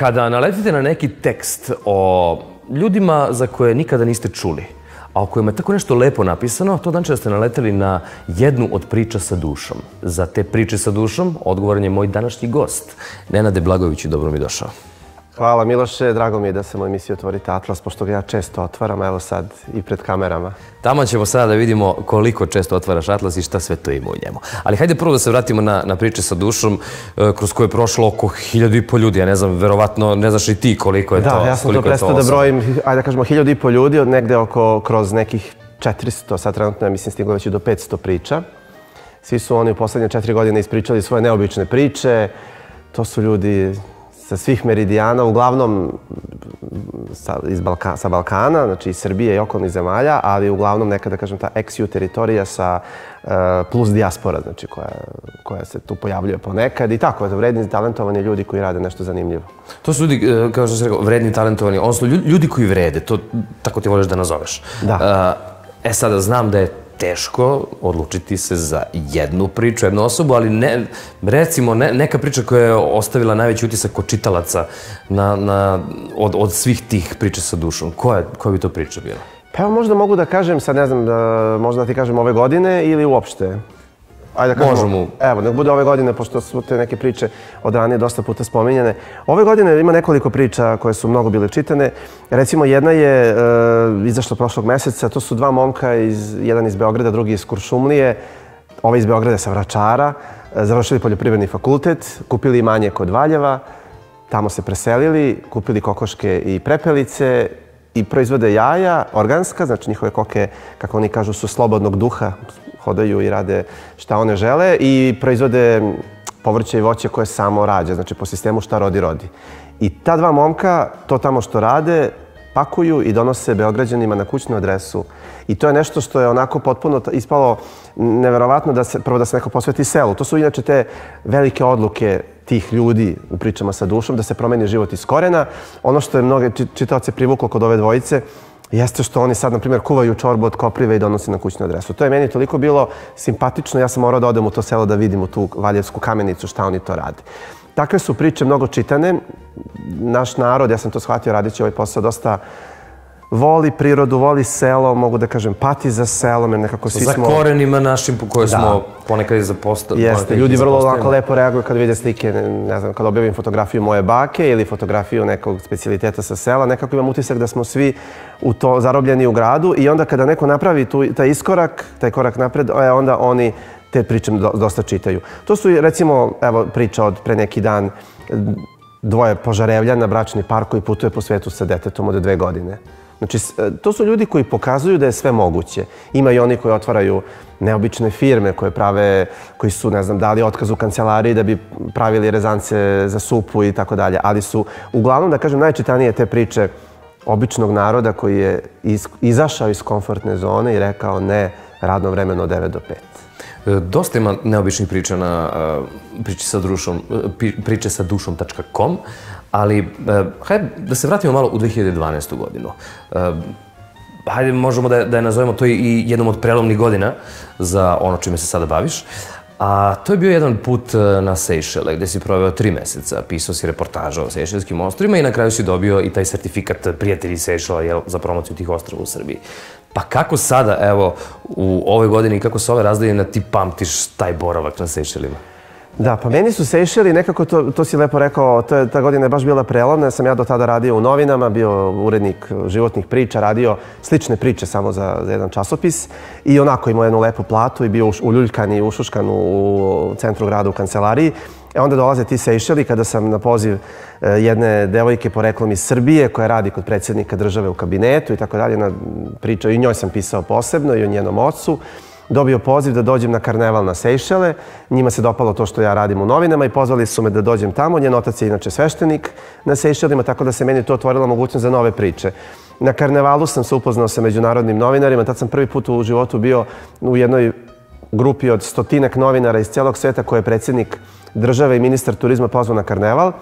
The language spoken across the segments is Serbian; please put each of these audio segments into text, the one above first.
Kada naletite na neki tekst o ljudima za koje nikada niste čuli, a o kojima je tako nešto lepo napisano, to znači da ste naleteli na jednu od priča sa dušom. Za te priče sa dušom odgovoran je moj današnji gost, Nenade Blagović i dobro mi došao. Hvala Miloše, drago mi je da sam u emisiji Otvorite Atlas, pošto ga ja često otvaram, evo sad i pred kamerama. Tamo ćemo sada da vidimo koliko često otvaraš Atlas i šta sve to ima u njemu. Ali hajde prvo da se vratimo na, na priče sa dušom, e, kroz koje je prošlo oko hiljadu i po ljudi. Ja ne znam, verovatno ne znaš i ti koliko je da, to. Da, ja sam to prestao da brojim, ajde da kažemo, hiljadu i po ljudi, od negde oko, kroz nekih 400, sad trenutno ja mislim stiglo već i do 500 priča. Svi su oni u poslednje četiri godine ispričali svoje neobične priče. To su ljudi sa svih meridijana, uglavnom sa, iz Balka, sa Balkana, znači iz Srbije i okolnih zemalja, ali uglavnom nekada, kažem, ta ex-ju teritorija sa uh, plus dijaspora, znači koja, koja se tu pojavljuje ponekad i tako, eto, vredni, talentovani ljudi koji rade nešto zanimljivo. To su ljudi, e, kao što se rekao, vredni, talentovani, odnosno ljudi koji vrede, to tako ti voliš da nazoveš. Da. Uh, e sada, znam da je teško odlučiti se za jednu priču, jednu osobu, ali ne, recimo ne, neka priča koja je ostavila najveći utisak kod čitalaca na, na, od, od svih tih priča sa dušom. Koja, koja bi to priča bila? Pa evo možda mogu da kažem, sad ne znam, da, možda da ti kažem ove godine ili uopšte. Ajde kažemo, Možemo. Evo, nek bude ove godine, pošto su te neke priče od ranije dosta puta spominjene. Ove godine ima nekoliko priča koje su mnogo bile čitane. Recimo, jedna je e, izašla prošlog meseca, to su dva momka, iz, jedan iz Beograda, drugi iz Kuršumlije. Ovaj iz Beograda sa Vračara. E, završili poljoprivredni fakultet, kupili imanje kod Valjeva, tamo se preselili, kupili kokoške i prepelice i proizvode jaja, organska, znači njihove koke, kako oni kažu, su slobodnog duha, hodaju i rade šta one žele i proizvode povrće i voće koje samo rađa, znači po sistemu šta rodi, rodi. I ta dva momka to tamo što rade, pakuju i donose Beograđanima na kućnu adresu. I to je nešto što je onako potpuno ispalo neverovatno da se, prvo da se neko posveti selu. To su inače te velike odluke tih ljudi u pričama sa dušom, da se promeni život iz korena. Ono što je mnoge čitaoce privuklo kod ove dvojice, jeste što oni sad, na primjer, kuvaju čorbu od koprive i donose na kućnu adresu. To je meni toliko bilo simpatično, ja sam morao da odem u to selo da vidim u tu Valjevsku kamenicu šta oni to rade. Takve su priče mnogo čitane. Naš narod, ja sam to shvatio radeći ovaj posao, dosta voli prirodu, voli selo, mogu da kažem, pati za selom, jer nekako svi za smo... Za korenima našim po koje da. smo ponekad i zapostavili. Jeste, ljudi vrlo lako lepo reaguju kad vide slike, ne, ne znam, kad objavim fotografiju moje bake ili fotografiju nekog specialiteta sa sela, nekako imam utisak da smo svi u to zarobljeni u gradu i onda kada neko napravi tu, taj iskorak, taj korak napred, e, onda oni te priče dosta čitaju. To su, recimo, evo, priča od pre neki dan, dvoje požarevljana, bračni par koji putuje po svetu sa detetom od dve godine. Znači, e, to su ljudi koji pokazuju da je sve moguće. Ima i oni koji otvaraju neobične firme koje prave, koji su, ne znam, dali otkaz u kancelariji da bi pravili rezance za supu i tako dalje. Ali su, uglavnom, da kažem, najčitanije te priče običnog naroda koji je iz, izašao iz komfortne zone i rekao ne radno vremeno od 9 do 5. E, dosta ima neobičnih priča na drušom, priče sa dušom.com, Ali, e, hajde da se vratimo malo u 2012. godinu. E, hajde, možemo da, da je nazovemo to i jednom od prelomnih godina za ono čime se sada baviš. A to je bio jedan put e, na Sejšele, gde si proveo tri meseca, pisao si reportaža o Sejšelskim ostrima i na kraju si dobio i taj sertifikat prijatelji Sejšela jel, za promociju tih ostrava u Srbiji. Pa kako sada, evo, u ovoj godini, kako se ove razdaljene, ti pamtiš taj boravak na Sejšelima? Da, pa meni su Sejšeli, nekako to, to si lepo rekao, to je, ta godina je baš bila prelomna. Sam ja do tada radio u novinama, bio urednik životnih priča, radio slične priče samo za, za jedan časopis. I onako imao jednu lepu platu i bio uljuljkan i ušuškan u, u centru grada u kancelariji. E onda dolaze ti Sejšeli kada sam na poziv e, jedne devojke poreklom iz Srbije koja radi kod predsjednika države u kabinetu i tako dalje na priča. I njoj sam pisao posebno i o njenom ocu dobio poziv da dođem na karneval na Sejšele. Njima se dopalo to što ja radim u novinama i pozvali su me da dođem tamo. Njen otac je inače sveštenik na Sejšelima, tako da se meni to otvorilo mogućnost za nove priče. Na karnevalu sam se upoznao sa međunarodnim novinarima. Tad sam prvi put u životu bio u jednoj grupi od stotinak novinara iz celog sveta koje je predsjednik države i ministar turizma pozvao na karneval.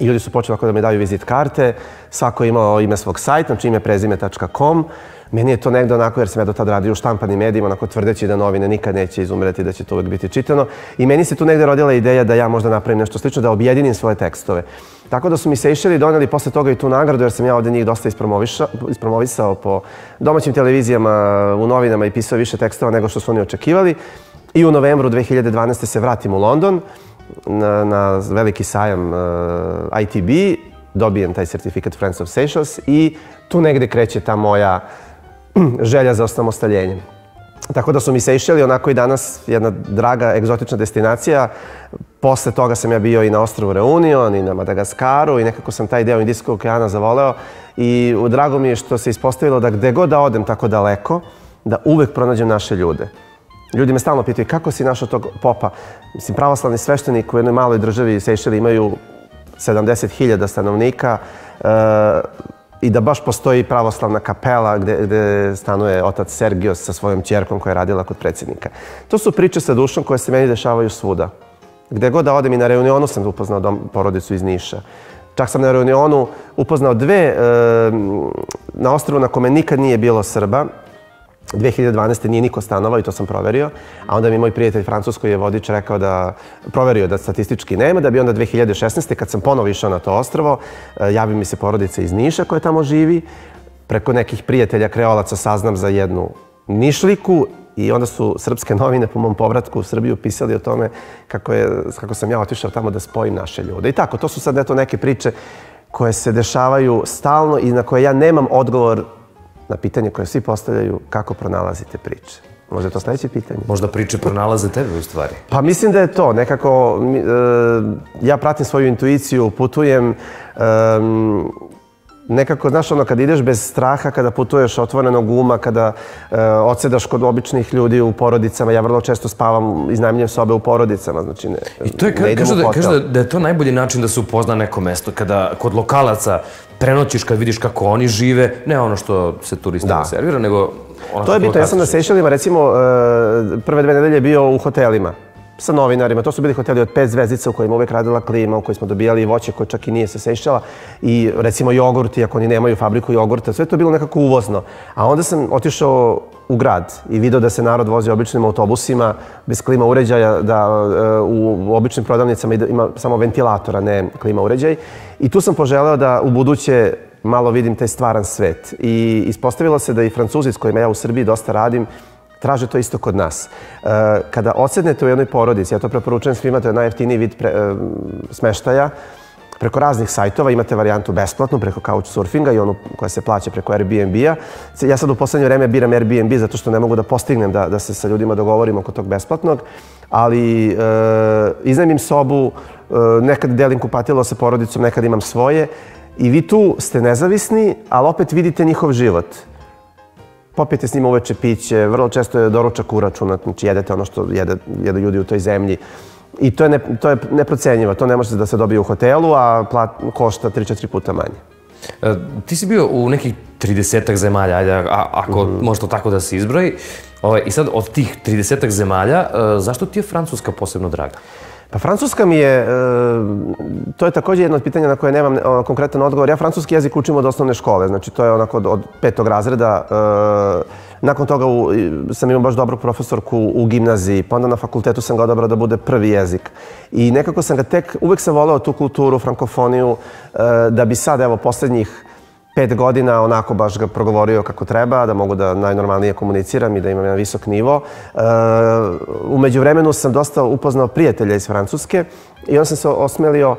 I ljudi su počeli da mi daju vizit karte, svako je imao ime svog sajta, znači ime prezime.com. Meni je to negde onako, jer sam ja do tada radio u štampanim medijima, onako tvrdeći da novine nikad neće izumreti, da će to uvek biti čitano. I meni se tu negde rodila ideja da ja možda napravim nešto slično, da objedinim svoje tekstove. Tako da su mi Sejšeli doneli posle toga i tu nagradu, jer sam ja ovde njih dosta ispromovisao po domaćim televizijama, u novinama i pisao više tekstova nego što su oni očekivali. I u novembru 2012. se vratim u London na, na veliki sajam uh, ITB, dobijem taj sertifikat Friends of Seychelles i tu negde kreće ta moja želja za osamostaljenjem. Tako da su mi Sejšeli onako i danas jedna draga egzotična destinacija. Posle toga sam ja bio i na ostrovu Reunion i na Madagaskaru i nekako sam taj deo Indijskog okeana zavoleo i drago mi je što se ispostavilo da gde god da odem tako daleko, da uvek pronađem naše ljude. Ljudi me stalno pitaju kako si našao tog popa. Mislim, pravoslavni sveštenik u jednoj maloj državi Sejšeli imaju 70.000 stanovnika e, i da baš postoji pravoslavna kapela gde, gde stanuje otac Sergios sa svojom čerkom koja je radila kod predsjednika. To su priče sa dušom koje se meni dešavaju svuda. Gde god da odem i na reunionu sam upoznao dom, porodicu iz Niša. Čak sam na reunionu upoznao dve e, na ostrovu na kome nikad nije bilo Srba 2012. nije niko stanovao i to sam proverio, a onda mi moj prijatelj Francusko je vodič rekao da proverio da statistički nema, da bi onda 2016. kad sam ponovo išao na to ostrovo, e, javi mi se porodica iz Niša koja tamo živi, preko nekih prijatelja kreolaca saznam za jednu Nišliku i onda su srpske novine po mom povratku u Srbiju pisali o tome kako, je, kako sam ja otišao tamo da spojim naše ljude. I tako, to su sad eto neke priče koje se dešavaju stalno i na koje ja nemam odgovor na pitanje koje svi postavljaju kako pronalazite priče. Možda je to sledeće pitanje. Možda priče pronalaze tebe u stvari. Pa mislim da je to. Nekako, e, ja pratim svoju intuiciju, putujem, nekako, znaš, ono, kad ideš bez straha, kada putuješ otvorenog uma, kada e, odsedaš kod običnih ljudi u porodicama, ja vrlo često spavam, iznajmljujem sobe u porodicama, znači ne, I to je, ne kaže, da, kaže da, da je to najbolji način da se upozna neko mesto, kada kod lokalaca prenoćiš kad vidiš kako oni žive, ne ono što se turistima da. servira, nego ono To je bitno, ja sam na Sešelima, recimo, e, prve dve nedelje bio u hotelima sa novinarima. To su bili hoteli od pet zvezdica u kojima uvek radila klima, u kojima smo dobijali voće koje čak i nije se sešćala i recimo jogurti, ako oni nemaju fabriku jogurta. Sve to bilo nekako uvozno. A onda sam otišao u grad i video da se narod vozi običnim autobusima bez klima uređaja, da e, u običnim prodavnicama ima samo ventilatora, ne klima uređaj. I tu sam poželeo da u buduće malo vidim taj stvaran svet. I ispostavilo se da i Francuzi s kojima ja u Srbiji dosta radim, traže to isto kod nas. E, kada odsednete u jednoj porodici, ja to preporučujem svima, to je najjeftiniji vid pre, e, smeštaja, preko raznih sajtova imate varijantu besplatnu preko Couchsurfinga i onu koja se plaća preko Airbnb-a. Ja sad u poslednje vreme biram Airbnb zato što ne mogu da postignem da, da se sa ljudima dogovorim oko tog besplatnog, ali e, iznajmim sobu, e, nekad delim kupatilo sa porodicom, nekad imam svoje i vi tu ste nezavisni, ali opet vidite njihov život popijete s njima uveče piće, vrlo često je doručak uračunat, znači jedete ono što jede, jedu ljudi u toj zemlji. I to je, ne, to je neprocenjivo, to ne može da se dobije u hotelu, a plat, košta 3-4 puta manje. E, ti si bio u nekih 30 zemalja, ajde, a, ako mm -hmm. može to tako da se izbroji. Ovaj, I sad, od tih 30 zemalja, e, zašto ti je Francuska posebno draga? Pa Francuska mi je, e, to je takođe jedno od pitanja na koje nemam konkretan odgovor. Ja francuski jezik učim od osnovne škole, znači to je onako od, petog razreda. E, nakon toga sam imao baš dobru profesorku u gimnaziji, pa onda na fakultetu sam ga odabrao da bude prvi jezik. I nekako sam ga tek, uvek sam voleo tu kulturu, frankofoniju, e, da bi sad, evo, poslednjih pet godina onako baš ga progovorio kako treba, da mogu da najnormalnije komuniciram i da imam jedan visok nivo. E, umeđu vremenu sam dosta upoznao prijatelja iz Francuske i on sam se osmelio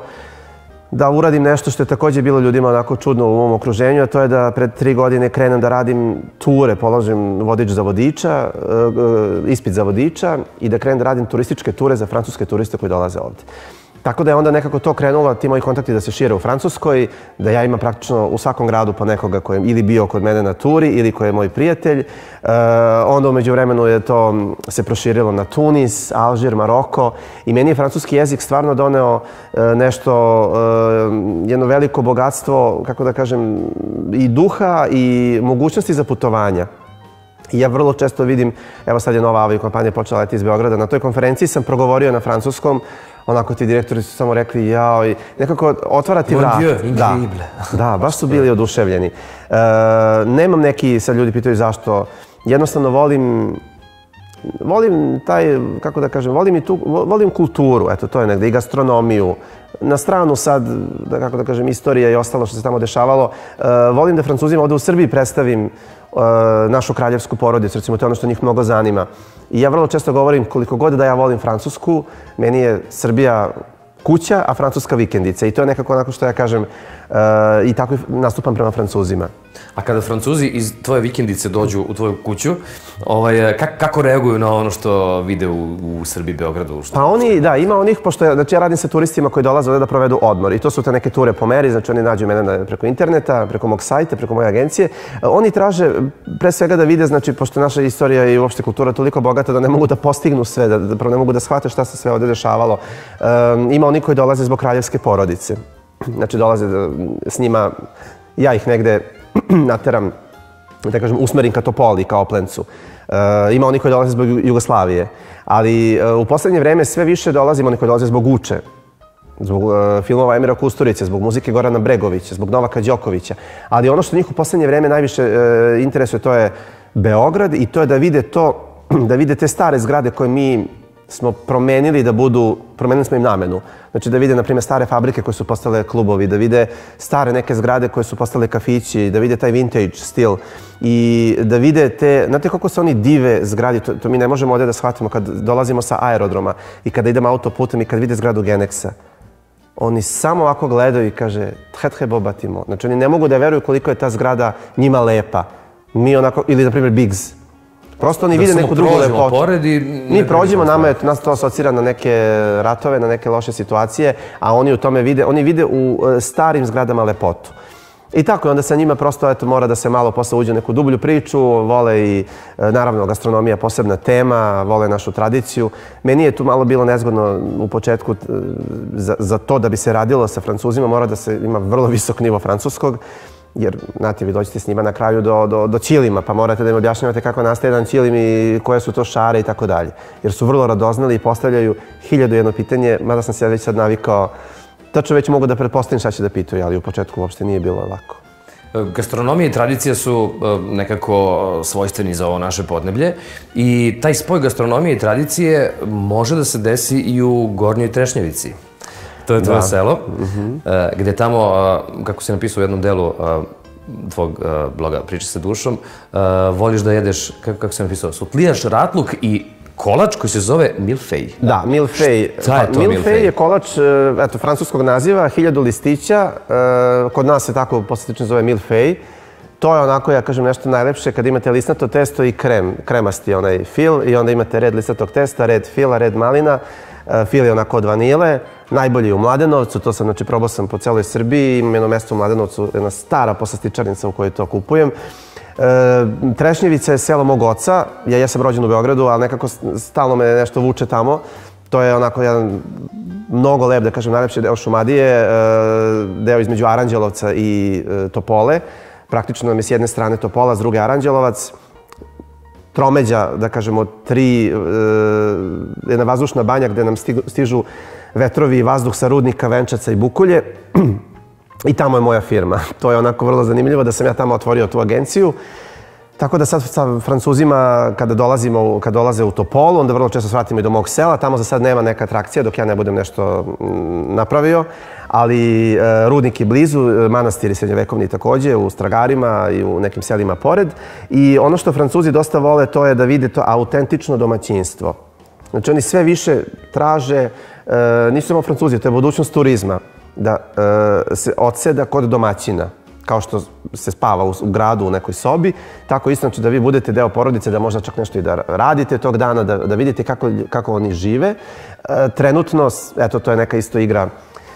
da uradim nešto što je takođe bilo ljudima onako čudno u mom okruženju, a to je da pred tri godine krenem da radim ture, položim vodič za vodiča, e, e, ispit za vodiča i da krenem da radim turističke ture za francuske turiste koji dolaze ovde. Tako da je onda nekako to krenulo, ti moji kontakti da se šire u Francuskoj, da ja imam praktično u svakom gradu po nekoga koji je ili bio kod mene na turi ili koji je moj prijatelj. E, onda umeđu vremenu je to se proširilo na Tunis, Alžir, Maroko i meni je francuski jezik stvarno doneo e, nešto, e, jedno veliko bogatstvo, kako da kažem, i duha i mogućnosti za putovanja. I ja vrlo često vidim, evo sad je nova avio kompanija počela leti iz Beograda, na toj konferenciji sam progovorio na francuskom onako ti direktori su samo rekli jao i nekako otvara ti vrat. Da, da, baš su bili oduševljeni. E, nemam neki, sad ljudi pitaju zašto, jednostavno volim volim taj, kako da kažem, volim i tu, vo- volim kulturu, eto to je negde, i gastronomiju. Na stranu sad, da kako da kažem, istorija i ostalo što se tamo dešavalo, e, volim da Francuzima ovde u Srbiji predstavim našu kraljevsku porodicu, recimo to je ono što njih mnogo zanima. I ja vrlo često govorim koliko god da ja volim Francusku, meni je Srbija kuća, a Francuska vikendica. I to je nekako onako što ja kažem e, i tako nastupam prema Francuzima. A kada Francuzi iz tvoje vikendice dođu u tvoju kuću, ovaj, kak, kako reaguju na ono što vide u, u Srbiji, Beogradu? Što... Pa oni, da, ima onih, pošto ja, znači ja radim sa turistima koji dolaze ovde da provedu odmor i to su te neke ture po meri, znači oni nađu mene preko interneta, preko mog sajta, preko moje agencije. Oni traže pre svega da vide, znači, pošto naša istorija i uopšte kultura toliko bogata da ne mogu da postignu sve, da, da ne mogu da shvate šta se sve ovde dešavalo. E, ima oni koji dolaze zbog kraljevske porodice. Znači dolaze da, s njima, ja ih negde nateram da kažem, usmerim ka Topoli, ka Oplencu. E, ima oni koji dolaze zbog Ju- Jugoslavije, ali e, u poslednje vreme sve više dolazimo oni koji dolaze zbog Uče, zbog e, filmova Emira Kusturice, zbog muzike Gorana Bregovića, zbog Novaka Đokovića. Ali ono što njih u poslednje vreme najviše e, interesuje to je Beograd i to je da vide to, da vide te stare zgrade koje mi smo promenili da budu, promenili smo im namenu. Znači da vide, na primjer, stare fabrike koje su postale klubovi, da vide stare neke zgrade koje su postale kafići, da vide taj vintage stil i da vide te, znate koliko se oni dive zgradi, to, to mi ne možemo ovdje da shvatimo kad dolazimo sa aerodroma i kada idemo autoputem i kad vide zgradu Genexa. Oni samo ovako gledaju i kaže, thet bobatimo. Znači oni ne mogu da veruju koliko je ta zgrada njima lepa. Mi onako, ili na primjer Biggs. Prosto oni Da vide neku drugu lepotu. pored i Mi prođemo, nama je, nas to asocira na neke ratove, na neke loše situacije, a oni u tome vide, oni vide u e, starim zgradama lepotu. I tako, onda sa njima prosto eto, mora da se malo posle uđe u neku dublju priču, vole i, e, naravno, gastronomija posebna tema, vole našu tradiciju. Meni je tu malo bilo nezgodno u početku e, za, za to da bi se radilo sa Francuzima, mora da se ima vrlo visok nivo francuskog, jer, znate, vi dođete s njima na kraju do, do, do ćilima, pa morate da im objašnjavate kako nastaje jedan ćilim i koje su to šare i tako dalje. Jer su vrlo radoznali i postavljaju hiljadu jedno pitanje, mada sam se ja već sad navikao, tačno već mogu da pretpostavim šta će da pitaju, ali u početku uopšte nije bilo lako. Gastronomija i tradicija su e, nekako e, svojstveni za ovo naše podneblje i taj spoj gastronomije i tradicije može da se desi i u Gornjoj Trešnjevici. To je tvoje selo, e, gde tamo, e, kako si napisao u jednom delu e, tvog bloga Priče sa dušom, voliš da jedeš, kako, kako si napisao, sutlijaš ratluk i kolač koji se zove milfej. Da, milfej. Šta je to milfej? milfej? je kolač, eto, francuskog naziva, hiljadu listića. Kod nas se tako posljedično zove milfej. To je onako, ja kažem, nešto najlepše kad imate listnato testo i krem, kremasti onaj fil i onda imate red listnatog testa, red fila, red malina. Fil je onako od vanile, najbolji u Mladenovcu, to sam, znači, probao sam po celoj Srbiji, imam jedno mesto u Mladenovcu, jedna stara poslastičarnica u kojoj to kupujem. E, Trešnjevica je selo mog oca, ja jesam rođen u Beogradu, ali nekako stalno me nešto vuče tamo. To je onako jedan mnogo lep, da kažem, najlepši deo Šumadije, e, deo između Aranđelovca i e, Topole. Praktično nam je s jedne strane Topola, s druge Aranđelovac tromeđa, da kažemo, tri, e, jedna vazdušna banja gde nam stižu vetrovi i vazduh sa rudnika, venčaca i bukulje. I tamo je moja firma. To je onako vrlo zanimljivo da sam ja tamo otvorio tu agenciju. Tako da sad sa Francuzima, kada dolazimo, kada dolaze u Topolu, onda vrlo često svratimo i do mog sela. Tamo za sad nema neka atrakcija dok ja ne budem nešto napravio. Ali e, rudnik je blizu, e, manastir je srednjevekovni takođe, u Stragarima i u nekim selima pored. I ono što Francuzi dosta vole, to je da vide to autentično domaćinstvo. Znači oni sve više traže, e, nisu samo Francuzi, to je budućnost turizma, da e, se odseda kod domaćina kao što se spava u, u gradu u nekoj sobi, tako isto znači da vi budete deo porodice, da možda čak nešto i da radite tog dana, da, da vidite kako, kako oni žive. E, trenutno, eto, to je neka isto igra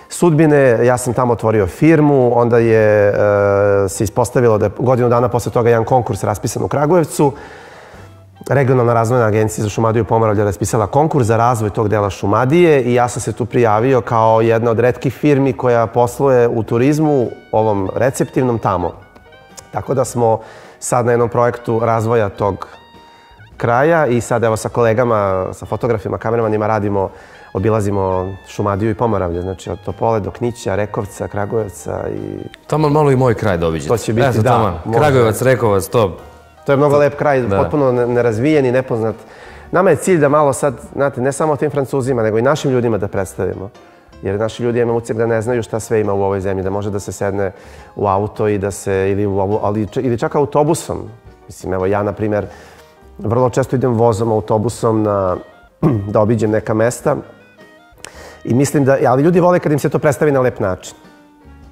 sudbine. Ja sam tamo otvorio firmu, onda je e, se ispostavilo da godinu dana posle toga jedan konkurs raspisan u Kragujevcu. Regionalna razvojna agencija za Šumadiju Pomoravlja raspisala konkurs za razvoj tog dela Šumadije i ja sam se tu prijavio kao jedna od retkih firmi koja posluje u turizmu, ovom receptivnom tamo. Tako da smo sad na jednom projektu razvoja tog kraja i sad evo sa kolegama, sa fotografima, kameramanima radimo obilazimo Šumadiju i Pomoravlje, znači od Topole do Knića, Rekovca, Kragujevca i... Tamo malo i moj kraj da obiđete. To će biti, Eto, da, tamo. Kragujevac, Rekovac, to To je mnogo lep kraj, Da. potpuno ne- nerazvijen i nepoznat. Nama je cilj da malo sad, znate, ne samo tim Francuzima, nego i našim ljudima da predstavimo. Jer naši ljudi imaju utisak da ne znaju šta sve ima u ovoj zemlji, da može da se sedne u auto i da se, ili, u, ali, ili čak autobusom. Mislim, evo ja, na primjer, vrlo često idem vozom, autobusom na, da obiđem neka mesta. I mislim da, ali ljudi vole kad im se to predstavi na lep način.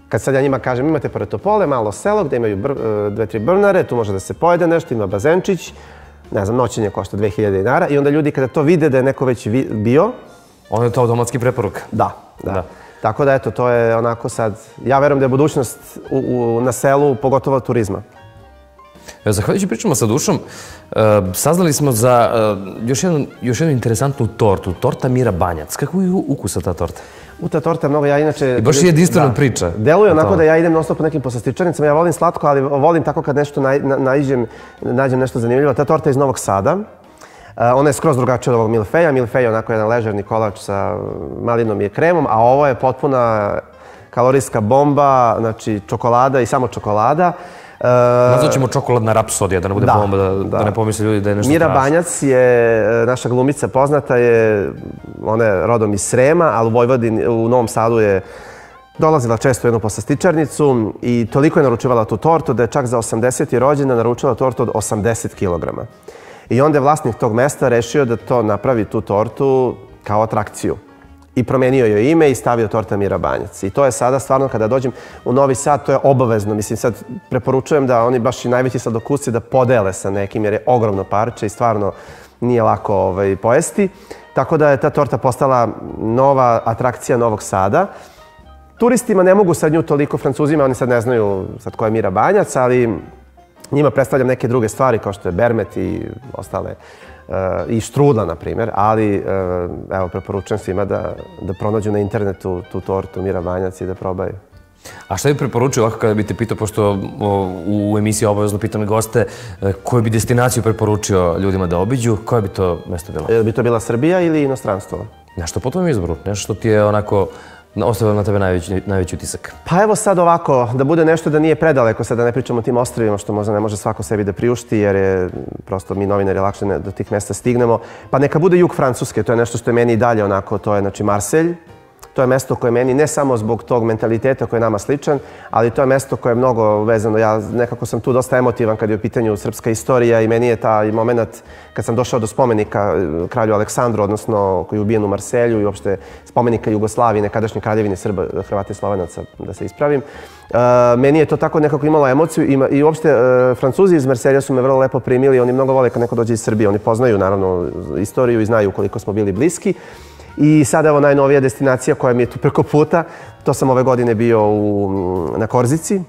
Kad sad ja njima kažem imate pored Topole malo selo gde imaju br, e, dve, tri brnare, tu može da se pojede nešto, ima bazenčić, ne znam, noćenje košta 2000 dinara i onda ljudi kada to vide da je neko već bio, onda je to automatski preporuka. da, da. Da. Tako da eto, to je onako sad, ja verujem da je budućnost u, u, na selu, pogotovo turizma. Evo, Zahvaljujući pričamo sa dušom, e, saznali smo za e, još, jednu, još jednu interesantnu tortu, torta Mira Banjac. Kako je ukusa ta torta? U ta torta mnogo, ja inače... I baš je jedinstvena priča Deluje onako da ja idem non stop po nekim poslastičarnicama, ja volim slatko, ali volim tako kad nešto naj, na, naiđem, nađem nešto zanimljivo. Ta torta je iz Novog Sada. Uh, ona je skroz drugačija od ovog milfeja. Milfej je onako jedan ležerni kolač sa malinom i kremom, a ovo je potpuna kalorijska bomba, znači čokolada i samo čokolada. Uh, Nazvat ćemo čokoladna rapsodija, da ne bude Da, bomba, da, da. da. ne pomisle ljudi da je nešto Mira strašno. Banjac je e, naša glumica poznata je, ona je rodom iz Srema, ali u Vojvodini, u Novom Sadu je dolazila često u jednu poslastičarnicu i toliko je naručivala tu tortu da je čak za 80. rođena naručila tortu od 80 kg. I onda je vlasnik tog mesta rešio da to napravi tu tortu kao atrakciju. I promenio joj ime i stavio torta Mira Banjac. I to je sada stvarno kada dođem u Novi Sad, to je obavezno. Mislim, sad preporučujem da oni baš i najveći sladokusci da podele sa nekim jer je ogromno parče i stvarno nije lako ovaj, pojesti. Tako da je ta torta postala nova atrakcija Novog Sada. Turistima ne mogu sad nju toliko, Francuzima, oni sad ne znaju sad ko je Mira Banjac, ali njima predstavljam neke druge stvari kao što je bermet i ostale i štrudla, na primjer, ali e, evo, preporučujem svima da, da pronađu na internetu tu tortu Mira Banjac i da probaju. A šta bi preporučio ovako kada bi te pitao, pošto u emisiji obavezno pitam goste, e, koju bi destinaciju preporučio ljudima da obiđu, koje bi to mesto bilo? Je li bi to bila Srbija ili inostranstvo? Nešto po tvom izboru, nešto što ti je onako ostavilo na tebe najveći, najveći utisak. Pa evo sad ovako, da bude nešto da nije predaleko, sad da ne pričamo o tim ostrovima što možda ne može svako sebi da priušti jer je prosto mi novinari lakše do tih mesta stignemo. Pa neka bude jug Francuske, to je nešto što je meni i dalje onako, to je znači Marselj. To je mesto koje je meni ne samo zbog tog mentaliteta koji je nama sličan, ali to je mesto koje je mnogo vezano. Ja nekako sam tu dosta emotivan kad je u pitanju srpska istorija i meni je taj moment kad sam došao do spomenika e, kralju Aleksandru, odnosno koji je ubijen u Marselju i uopšte spomenika Jugoslavije, nekadašnje kraljevine Srba, Hrvata i Slovenaca, da se ispravim. E, meni je to tako nekako imalo emociju i, i uopšte e, Francuzi iz Marselja su me vrlo lepo primili. Oni mnogo vole kad neko dođe iz Srbije. Oni poznaju naravno istoriju i znaju koliko smo bili bliski. I sad evo najnovija destinacija koja mi je tu preko puta, to sam ove godine bio u, na Korzici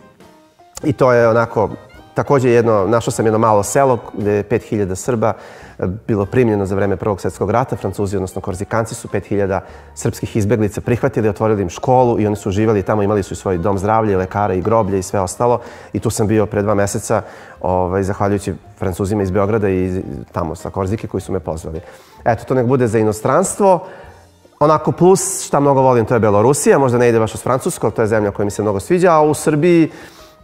i to je onako takođe jedno, našao sam jedno malo selo gde je 5000 Srba e, bilo primljeno za vreme Prvog svjetskog rata. Francuzi, odnosno Korzikanci su 5000 srpskih izbeglica prihvatili, otvorili im školu i oni su živali tamo, imali su i svoj dom zdravlja, lekara i groblje i sve ostalo. I tu sam bio pre dva meseca, ovaj, zahvaljujući Francuzima iz Beograda i tamo sa Korzike koji su me pozvali. Eto, to nek bude za inostranstvo. Onako plus, šta mnogo volim, to je Belorusija, možda ne ide baš uz Francusko, to je zemlja koja mi se mnogo sviđa, a u Srbiji,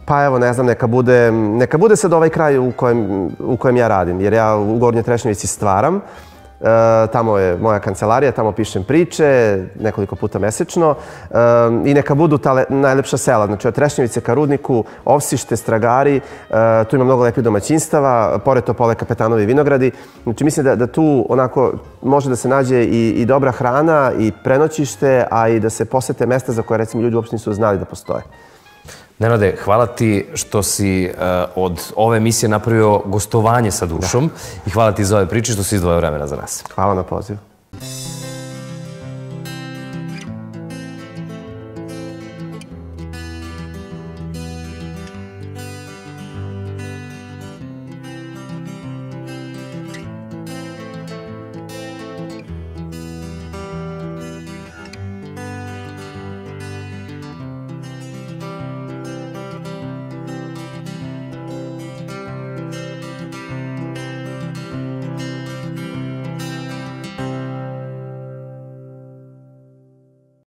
pa evo, ne znam, neka bude, neka bude sad ovaj kraj u kojem, u kojem ja radim, jer ja u Gornjoj Trešnjevici stvaram, E, tamo je moja kancelarija, tamo pišem priče nekoliko puta mesečno e, i neka budu ta le- najlepša sela, znači od Trešnjevice ka Rudniku, Ovsište, Stragari, e, tu ima mnogo lepih domaćinstava, pored Topole Kapetanovi vinogradi. Znači mislim da, da tu onako može da se nađe i, i dobra hrana i prenoćište, a i da se posete mesta za koje recimo ljudi uopšte nisu znali da postoje. Nenade, hvala ti što si e, od ove emisije napravio gostovanje sa dušom i hvala ti za ove priče što si izdvojio vremena za nas. Hvala na pozivu.